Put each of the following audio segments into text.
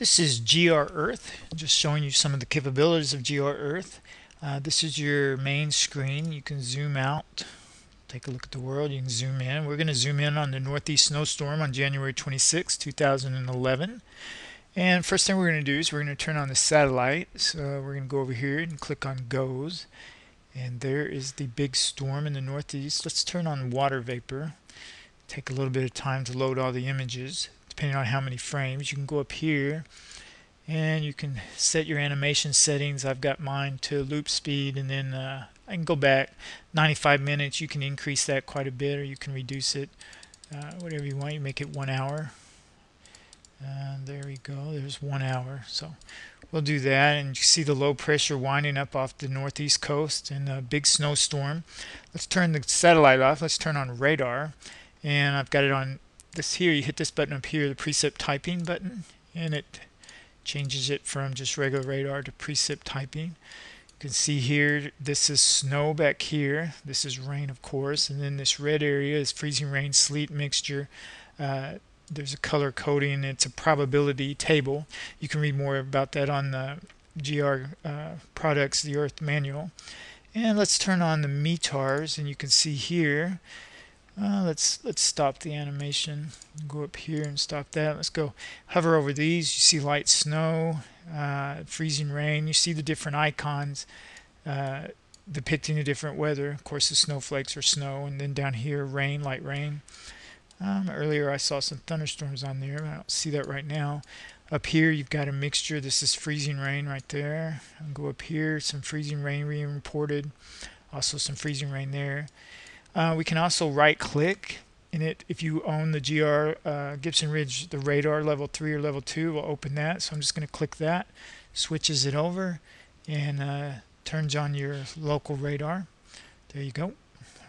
This is GR Earth, just showing you some of the capabilities of GR Earth. Uh, this is your main screen. You can zoom out, take a look at the world. You can zoom in. We're going to zoom in on the Northeast snowstorm on January 26, 2011. And first thing we're going to do is we're going to turn on the satellite. So we're going to go over here and click on GOES. And there is the big storm in the Northeast. Let's turn on water vapor. Take a little bit of time to load all the images depending on how many frames. You can go up here and you can set your animation settings. I've got mine to loop speed and then uh, I can go back 95 minutes. You can increase that quite a bit or you can reduce it uh, whatever you want. You make it one hour. And there we go. There's one hour. So we'll do that. And you see the low pressure winding up off the northeast coast and a big snowstorm. Let's turn the satellite off. Let's turn on radar. And I've got it on this here, you hit this button up here, the precip typing button, and it changes it from just regular radar to precip typing. You can see here, this is snow back here. This is rain, of course, and then this red area is freezing rain, sleet mixture. Uh, there's a color coding. It's a probability table. You can read more about that on the GR uh, Products, the Earth Manual. And let's turn on the METARs, and you can see here uh, let's let's stop the animation. Go up here and stop that. Let's go hover over these. You see light snow, uh, freezing rain. You see the different icons uh, depicting the different weather. Of course, the snowflakes are snow, and then down here, rain, light rain. Um, earlier, I saw some thunderstorms on there. I don't see that right now. Up here, you've got a mixture. This is freezing rain right there. I'll go up here, some freezing rain being reported. Also, some freezing rain there. Uh, we can also right click in it. If you own the GR uh, Gibson Ridge the radar level 3 or level 2 we'll open that. So I'm just going to click that switches it over and uh, turns on your local radar. There you go.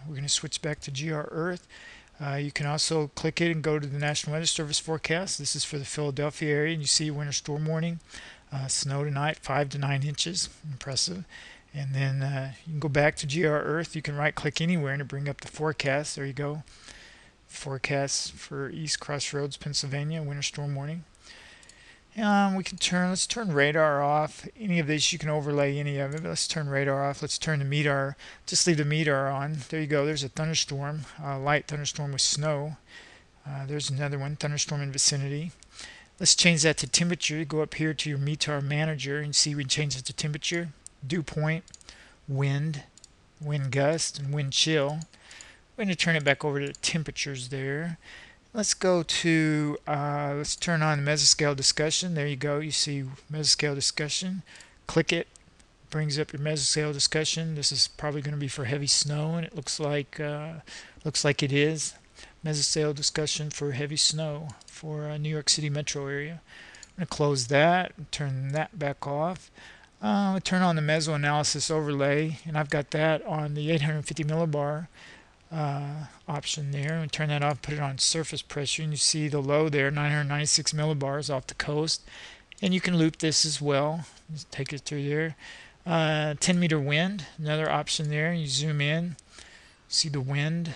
We're going to switch back to GR Earth. Uh, you can also click it and go to the National Weather Service forecast. This is for the Philadelphia area and you see winter storm warning. Uh, snow tonight 5 to 9 inches. Impressive and then uh, you can go back to GR Earth. You can right click anywhere and bring up the forecast. There you go. Forecast for East Crossroads, Pennsylvania, winter storm warning. Um, we can turn, let's turn radar off. Any of this, you can overlay any of it. Let's turn radar off. Let's turn the METAR, just leave the METAR on. There you go. There's a thunderstorm, a light thunderstorm with snow. Uh, there's another one, thunderstorm in vicinity. Let's change that to temperature. Go up here to your METAR manager and see we change it to temperature dew point, wind, wind gust, and wind chill. We're going to turn it back over to the temperatures there. Let's go to, uh, let's turn on the mesoscale discussion. There you go. You see mesoscale discussion. Click it. Brings up your mesoscale discussion. This is probably going to be for heavy snow, and it looks like uh, looks like it is. Mesoscale discussion for heavy snow for uh, New York City metro area. I'm going to close that and turn that back off. Uh, turn on the mesoanalysis overlay and I've got that on the 850 millibar uh, option there. And turn that off put it on surface pressure and you see the low there 996 millibars off the coast. And you can loop this as well. Just take it through there. Uh, 10 meter wind another option there. You zoom in see the wind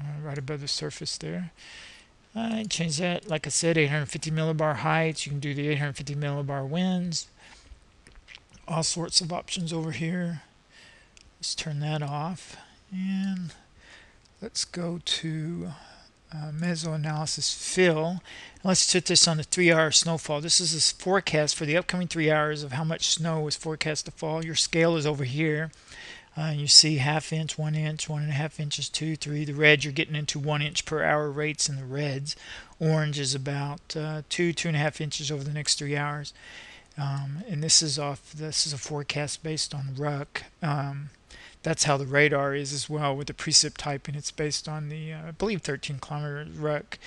uh, right above the surface there. Uh, change that like I said 850 millibar heights. You can do the 850 millibar winds all sorts of options over here. Let's turn that off and let's go to uh, meso analysis fill. Let's set this on the three hour snowfall. This is a forecast for the upcoming three hours of how much snow is forecast to fall. Your scale is over here. Uh, you see half inch, one inch, one and a half inches, two, three. The red, you're getting into one inch per hour rates in the reds. Orange is about uh, two, two and a half inches over the next three hours. Um, and this is off. This is a forecast based on RUC. Um, that's how the radar is as well with the precip type, and it's based on the uh, I believe 13 kilometer RUC,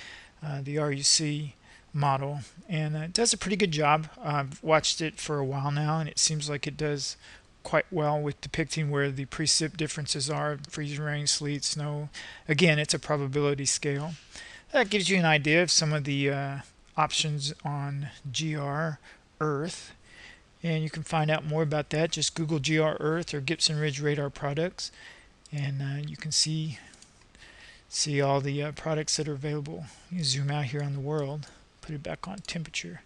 uh, the RUC model, and uh, it does a pretty good job. I've watched it for a while now, and it seems like it does quite well with depicting where the precip differences are: freezing rain, sleet, snow. Again, it's a probability scale. That gives you an idea of some of the uh, options on GR Earth. And you can find out more about that. Just Google GR Earth or Gibson Ridge Radar products. And uh, you can see see all the uh, products that are available. You zoom out here on the world, put it back on temperature.